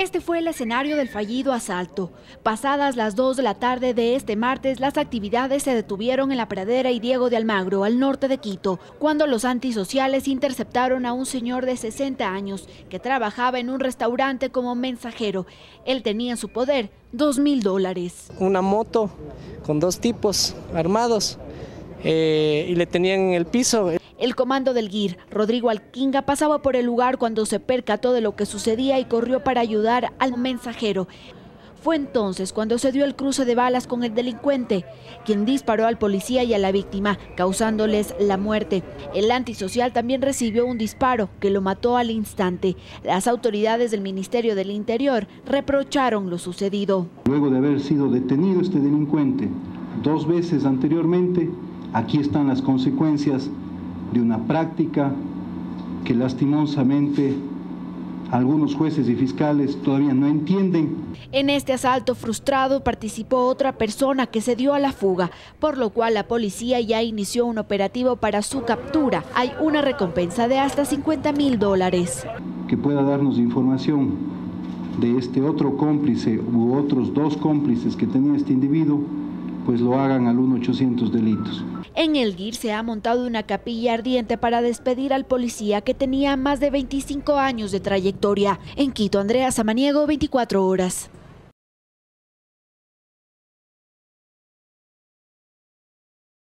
Este fue el escenario del fallido asalto. Pasadas las 2 de la tarde de este martes, las actividades se detuvieron en la pradera y Diego de Almagro, al norte de Quito, cuando los antisociales interceptaron a un señor de 60 años que trabajaba en un restaurante como mensajero. Él tenía en su poder 2 mil dólares. Una moto con dos tipos armados eh, y le tenían en el piso. El comando del GIR, Rodrigo Alquinga, pasaba por el lugar cuando se percató de lo que sucedía y corrió para ayudar al mensajero. Fue entonces cuando se dio el cruce de balas con el delincuente, quien disparó al policía y a la víctima, causándoles la muerte. El antisocial también recibió un disparo que lo mató al instante. Las autoridades del Ministerio del Interior reprocharon lo sucedido. Luego de haber sido detenido este delincuente dos veces anteriormente, aquí están las consecuencias de una práctica que lastimosamente algunos jueces y fiscales todavía no entienden. En este asalto frustrado participó otra persona que se dio a la fuga, por lo cual la policía ya inició un operativo para su captura. Hay una recompensa de hasta 50 mil dólares. Que pueda darnos información de este otro cómplice u otros dos cómplices que tenía este individuo, pues lo hagan al 1800 delitos. En el GIR se ha montado una capilla ardiente para despedir al policía que tenía más de 25 años de trayectoria. En Quito, Andrea Samaniego, 24 horas.